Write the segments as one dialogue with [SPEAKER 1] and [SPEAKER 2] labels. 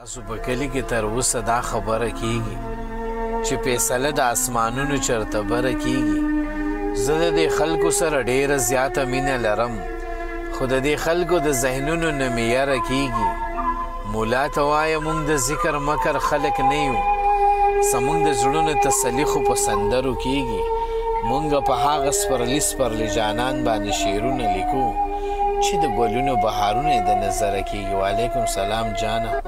[SPEAKER 1] تاسو په کلی کې تر اوسه دا خبره کیږي چې فیصله د اسمانونو چرته بره کیږي زه د دې خلکو سره ډیره زیاته مینه لرم خو د دې خلکو د ذهنونو نه مې یره کیږي مولا ته وایه مونږ د ذکر مکر خلک نه یو زمونږ د زړونو تسلي خو په سندرو کیږي مونږ په هغه سپرلی سپرلی جانان باندې شعرونه لیکو چې د ګلونو بهارونه د نظره کیږي وعلیکم سلام جانه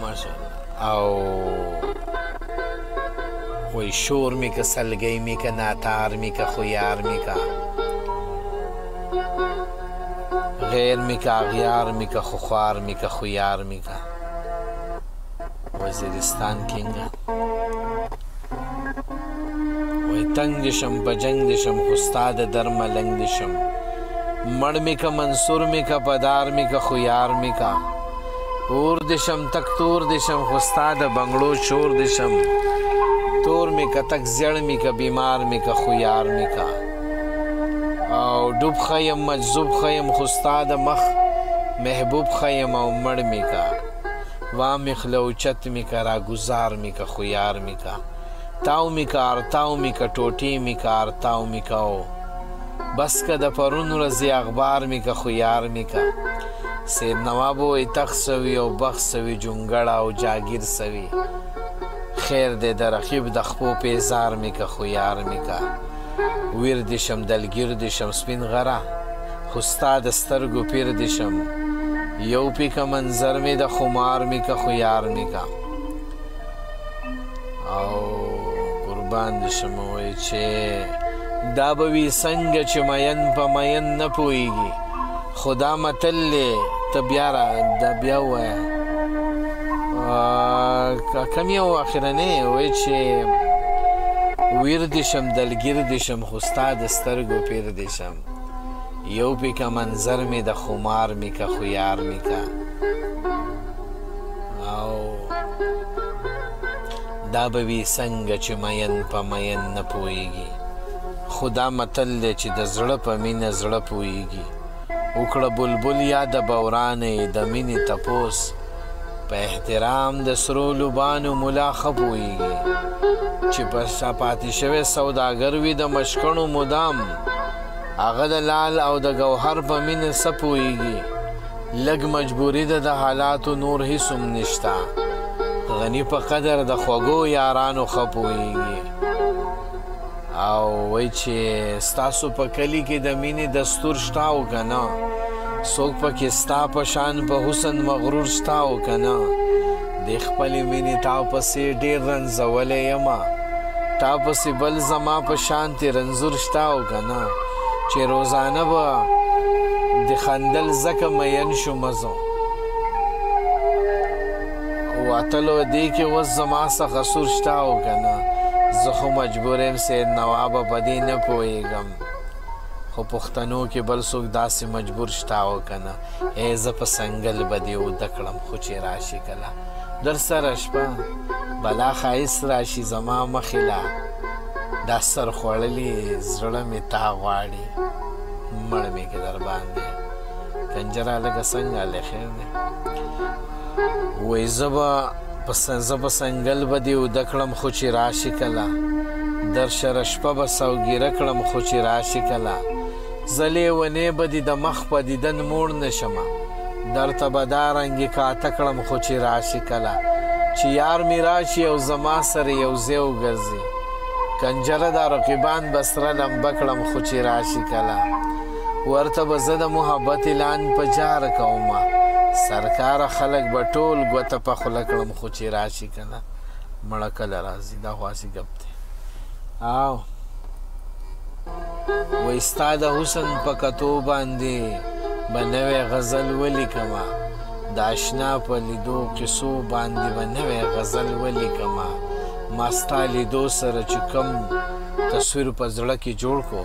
[SPEAKER 1] ماشاءالله او وای شور می که سلګی می که ناتار می که خو یار می که غیر می که اغیار می که خو خوار می که خو یار می که وزیرستان کینګ وای تنگ دې شم په جنگ دې شم خو ستا د درملنګ دې شم مړ مې که منصور مې که پدار مې که خو یار مې که اور دې شم تک تور دې شم خو ستا د بنګړو شور دې شم تور مې که تک زیړ مې که بیمار مې که خو یار مې که او ډوب ښه یم مجذوب ښه یم خو ستا د مخ محبوب ښه یم او مړ مې که وا می خله اوچت می که را ګوزار می که خو یار می که تاو می که ارتاو می که ټوټې می که ارتاو می که او بس که د پرون ورځې اخبار می که خو یار می که سید نواب و اتخ سوي او بخ سوي جونګړه او جاګیر سوي خیر دی د رقیب د خپو پیزار می که خو یار می که ویر دې شم دلګیر دې شم سپین غره خو ستا د سترګو پیر دې شم یو پی که منظر مې د خمار مې که خو یار مې که او قربان دې شم وای چې دا به وي څنګه چې مین په مین نه پوهیږي خو دا متل دی ته بیا را دا بیا ووایه کم یو اخرنی وای چې ویر دې شم دلګیر دې شم خو ستا د سترګو پیر دې شم یو پی که منظر می ده خمار می که خو یار می که او دا به وی څنګه چې مین په مین نه پوهیږي خو دا متل دی چې د زړه په مینه زړه پوهیږي وکړه بلبل یا د بورانې د مینې تپوس په احترام د سرو لوبانو ملا ښه پوهیږي چې په سا پاتې شوی سوداګر وي د مشکڼو مدام هغه د لال او د ګوهر په مینه څه پوهیږي لږ مجبوري ده د حالاتو نور هیڅ هم نشته غني په قدر د خوږو یارانو ښه پوهیږي او وای چې ستاسو په کلی کې د مینې دستور شته او که نه څوک پکې ستا په شان په حسن مغرور شته او که نه د خپلې مینې تا پسې ډېر رنځولی یم تا پسې بل زما په شان تې رنځور شته او که نه چې روزانه به د خندل ځکه مین شو مزو او اتلو دی کې وز زما سا قصور شتا او کنه زه خو مجبور یم سید نواب په دې نه پوهېږم خو پښتنو کې بل څوک داسې مجبور شتا او کنه ای زه په سنګل به دې اوده کړم خو چې راشي کله در سره شپه بلا ښایست راشي زما مخې لا دا سر خوړلی زړه مې تا غواړي مړ مې که در باندې کنجرا لکه څنګه له خیر دی وای زبا پس زب سنگل بدی او دکړم خو چې راشي کلا در شر شپه به سوګیر کړم خو چې راشي کلا زلې ونې بدی د مخ په دیدن موړ نشمه در ته به دا رنګې کاته کړم خو چې راشي کله چې یار مې راشي او زما سره یو ځای وګرځي کنجره دا رقیبان به سره لمبه کړم خو چې راشي کله ورته به زه د محبت اعلان په جار کوم سرکار خلک به ټول ګوته په خوله کړم خو چې راشي که نه مړه کله راځي دا خو هسې ګپ دی او وایي ستا د حسن په کتو باندې به نوی غزل ولیکم د اشنا په لیدو قصو باندې به نوی غزل ولیکم ما ستا لیدو سره چې کوم تصویر په زړه کې جوړ کړو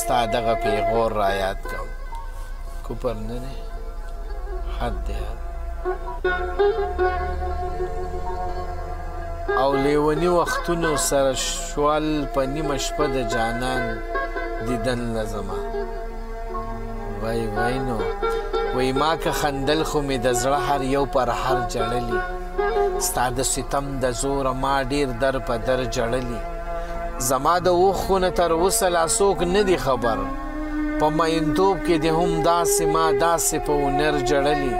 [SPEAKER 1] ستا دغه پیغور را یاد کوم کوپر نه دی حد دی او لیونی وختونو سره شوال په نیمه شپه د جانان دیدن لزما وای وای نو وای ما که خندل خو می د زړه هر یو پر هر جړلی ستا د ستم د زور ما ډیر در په در جړلی زما د اوښکو نه تر اوسه لا څوک نه دي خبر په مینتوب کې د هم داسې ما داسې په ونر جړلي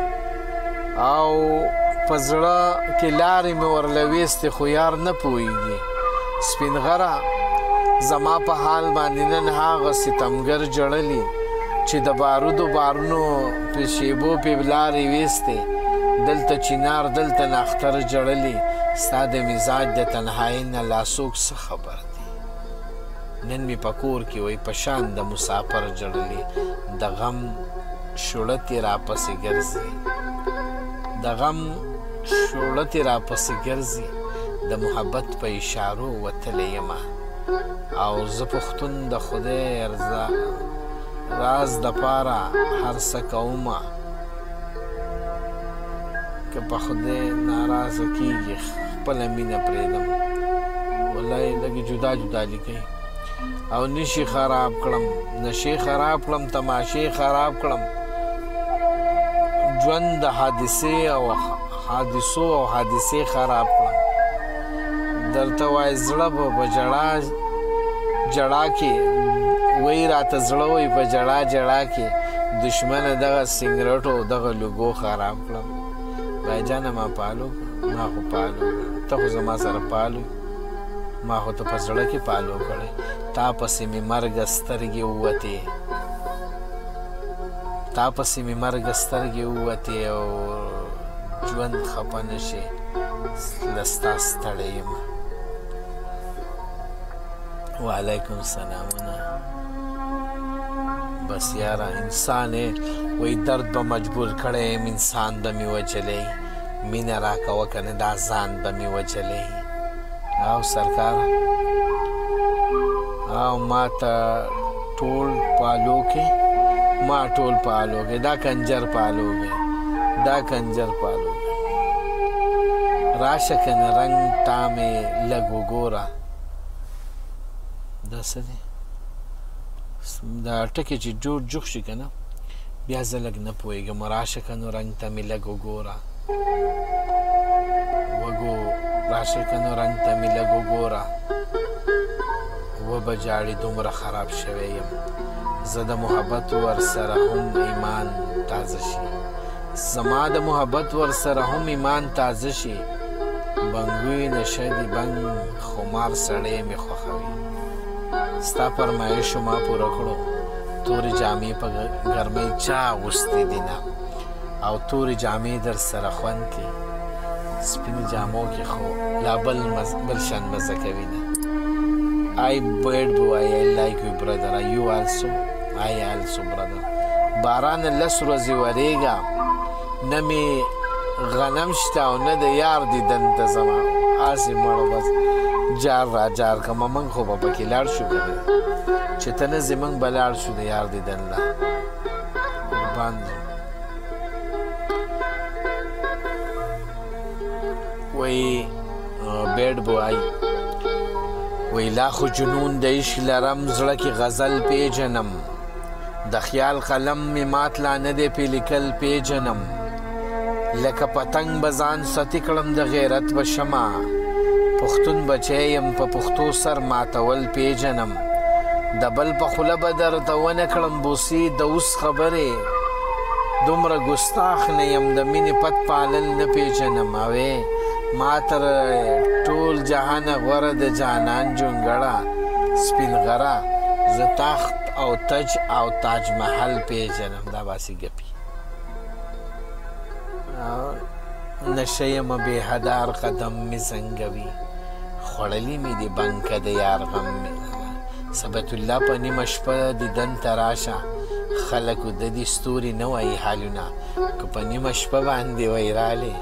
[SPEAKER 1] او په زړه کې لارې مې ورلويستې خو یار نه پوهېږي سپینغره زما په حال باندې نن هغه ستمګر جړلی چې د بارودو بارونو په شیبو په لارې وېستې دلته چینار دلته نختر جړلی ستا د مزاج د تنهایۍ نه لا څوک څه خبر دي نن مې په کور کې وای په شان د مسافر جړلې د غم شړتې را پسې ګرځي د غم شړتې را پسې ګرځي د محبت په اشارو وتلې یم او زه پښتون د خدای ارزه راز د پاره هر څه کومه که په خدای ناراضه کیږي خپل مینه پرېدم ولای لګ جدا جدا لیکي او نشي خراب کړم نشي خراب کړم تماشې خراب کړم ژوند د حادثه او حادثو او حادثې خراب کړم درته وای زړه به په جړا جړا کې وای راته زړه وای په جړا جړا کې دشمن دغه سنگرټو دغه لوګو خراب کړم بای جان ما پالو ما خو پالو ته خو زما سره پالو ما خو ته په زړه کې پالو کړې تا پسې مې مرګ سترګې ووتې تا پسې مې مرګ سترګې ووتې او ژوند خپه نه شي له ستا ستړی یم وعلیکم سلامونه بس یاره انسان وای درد به مجبور کړی یم انسان به مې وجلی مینه راکوه کنه دا ځان به می وجلې او سرکار او ما ته ټول پالو کې ما ټول پالو کې دا کنجر پالو کې دا کنجر پالو راشه کنه رنگ تامه لګو ګورا دا سره دا ټکی چې جوړ جوخ شي کنه بیا زه لږ نه پوهېږم راشه که نو رنګ ته مې لږ وګوره وګو راشه که نو رنګ ته مې لږ وګوره وبه جاړې دومره خراب شوی یم زه د محبت ور سره هم ایمان تازه شي زما د محبت ور سره هم ایمان تازه شي بنګوی نشه دی بنګ خمار سړی مې خوښوي ستا فرمایشو ما پوره کړو تورې جامې په ګرمۍ چا اغوستې دي نه او تورې جامې در سره خوند کې سپینو جامو کې خو لا بل بل شان مزه کوي نه I bird boy I like you brother are you also I also brother باران لس ورځې ورېږه نه می غنم شته او نه د یار دیدن ته زما هسې مړو بس جار را جار که موږ خو به پکې لاړ شو که نه چې ته نه ځې موږ به لاړ شو د یار دیدن له قربان دی وایي بیډ بوای وی لا خو جنون د عشق لرم زړه کې غزل پیژنم د خیال قلم می مات لا نه دی پی لیکل پیجنم لکه پتنګ به ځان ستی کړم د غیرت به شمه پښتون بچی یم په پښتو سر ماتول پیجنم د بل په خوله به درته ونه کړم بوسی د اوس خبرې دومره ګستاخ نه یم د مینې پت پالل نه پیژنم اوې ما تر ټول جهان غوره د جانان جونګړه سپین غره زه تا او تج او تاج محل پیژنم دا باسی ګپی نشه یم به هدار قدم می زنګوي خړلې می دی بنک د یار غم می سبت الله په نیمه شپه د دن تراشه خلق د دې ستوري نه وای حالونه که په نیمه شپه باندې وای رااله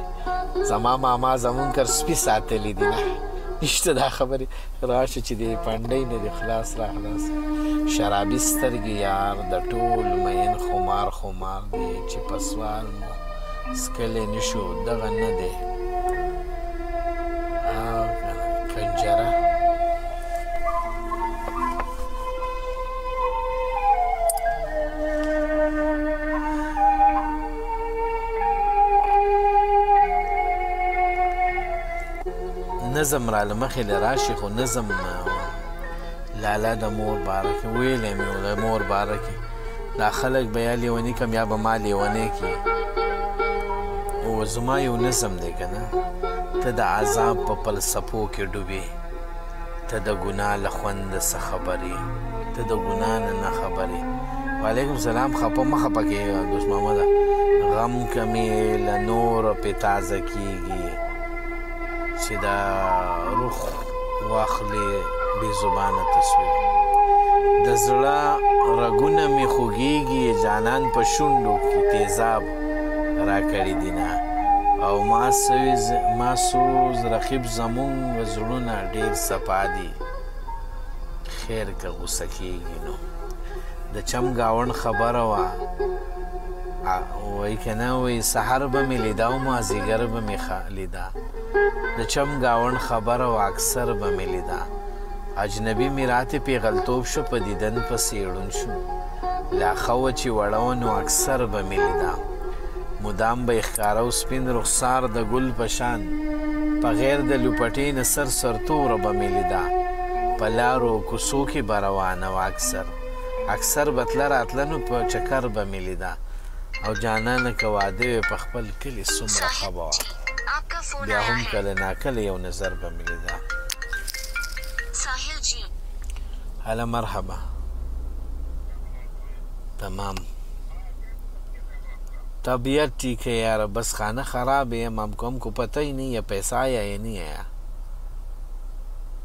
[SPEAKER 1] زما ماما زمون کر سپي ساتلې دي نه نشته دا خبره راشه چې دې پنډۍ نه دې خلاص را خلاص شرابي سترګې یار د ټول مین خمار خمار دی چې په سوال مو سکلی نشو دغه نه دی کنجره نظم را لمخې له راشي خو نظم لالا د مور باره کې ویلی مې و د مور باره کې دا خلک به یا لیوني کم یا به ما لیونی کې او زما یو نظم دی که نه ته د عذاب په فلسفو کې ډوبې ته د ګناه له خوند څه خبرې ته د ګناه نه نه خبرې وعلیکم سلام خپه مه خپه کېږه دوست محمده غم که مې له نوره پې تازه کېږي چې دا روح واخلې بې زبانه تصویر د زړه رګونه مې خوږېږي جانان په شونډو کې تیزاب راکړي دي نه او ما سوز ما سوز رقیب زمونږ زړونه ډېر صفا دي خیر که غوسه کېږي نو د چم گاون خبره وه وایی کنه وی سحر به می لیدا او مازیګر به می خا لیدا د چم گاون خبر او اکثر به می لیدا اجنبی میرات پیغلتوب شو په دیدن په سیړون شو لا خو چې وړو نو اکثر به می لیدا مدام به ښکارا او سپین رخسار د ګل پشان په غیر د لوپټې نه سر سرتور به می لیدا په لارو کوڅو کې بروانه او اکثر اکثر به تله راتله نو په چکر به مې لیده او جانانه که واده وې په خپل کلي څومره ښه به وه بیا هم کله ناکله یو نظر به مې
[SPEAKER 2] لیده
[SPEAKER 1] هلا مرحبا تمام طبیعت ٹھیک ہے یار بس خانه خراب ہے مام کوم کو پتہ ہی نہیں ہے پیسہ آیا یا نہیں آیا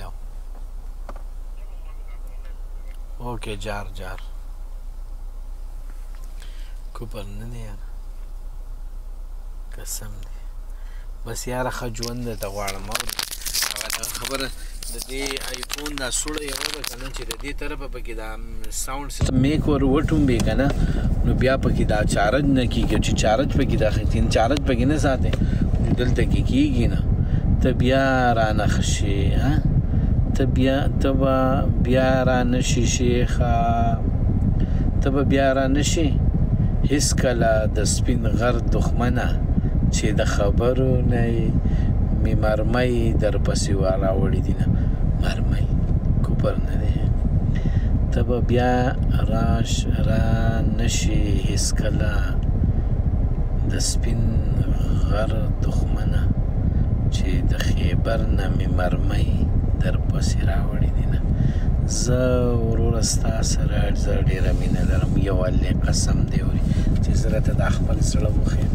[SPEAKER 1] له اوکې جار جار کوپر نه دی یاره قسم دی بس یاره ښه ژوند درته غواړم او هغه دغه خبره د دې آیفون دا سوړه یوه ده که نه چې د دې طرفه پکې دا ساونډ میک ور وټومبي کنه نو بیا پکې دا چارج نه کیږي چې چارج پکې دا خکین چارج پکې نه ساتي دلته کې کیږي نه ته بیا را نه خشي ها ته بیا ته بیا را نه شي شیخه ته بیا را نه شي هیڅ کله د سپین غر دښمنه چې د خبرو نه می مرمۍ در پسې والا وړي دي نه مرمۍ کوپر ته به بیا راش را نشي هیڅ کله د سپین غر دښمنه چې د خیبر نه مې مرمۍ در پسې راوړې دي نه زه وروره ستا سره زه ډېره مینه لرم یو الله قسم دی وری چې زه راته دا خپل زړه وښیم